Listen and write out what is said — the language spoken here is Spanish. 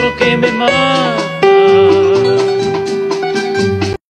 porque me mata.